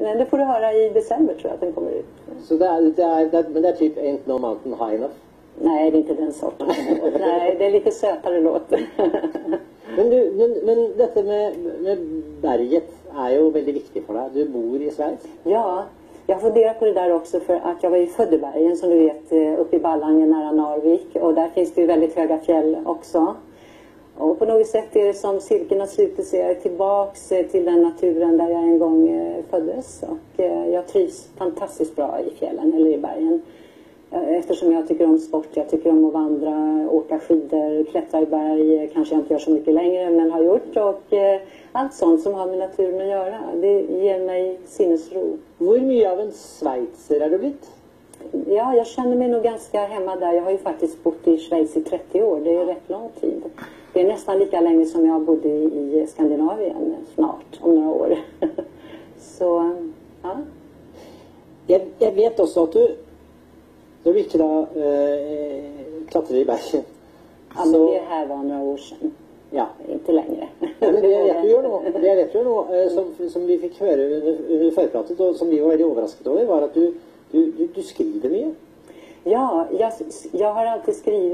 nej, det får du höra i december tror jag att den kommer ut. Så det är, det är, det, men det är typ Ain't No Mountain High Enough? Nej, det är inte den sorten. nej, det är lite sötare låt. Men, du, men, men detta med, med berget är ju väldigt viktigt för dig. Du bor i Schweiz. ja, jag har funderat på det där också för att jag var ju född i bergen som du vet eh, uppe i Ballangen nära Narvik och där finns det ju väldigt höga fjäll också. Och på något sätt är det som cirkeln har slutit sig. Jag är tillbaks eh, till den naturen där jag en gång eh, föddes och eh, jag trivs fantastiskt bra i fjällen eller i bergen. Eftersom jag tycker om sport, jag tycker om att vandra, åka skidor, klättra i berg, kanske jag inte gör så mycket längre men har gjort och allt sånt som har med naturen att göra. Det ger mig sinnesro. Hur mycket av en schweizer är du blivit? Ja, jag känner mig nog ganska hemma där. Jag har ju faktiskt bott i Schweiz i 30 år. Det är rätt lång tid. Nästan lika länge som jag bodde i, Skandinavien snart, om några år. Så, ja. Jag, jag vet också att du, när du då eh, klättrade i bergen. ja men det här var några år sedan. ja. Inte längre. Men det jag vet nu, det jag vet nu, eh, som, som vi fick höra under, under förpratet och som vi var väldigt överraskade över var att du, du, du, du skriver mycket. Ja, jag, jag har alltid skrivit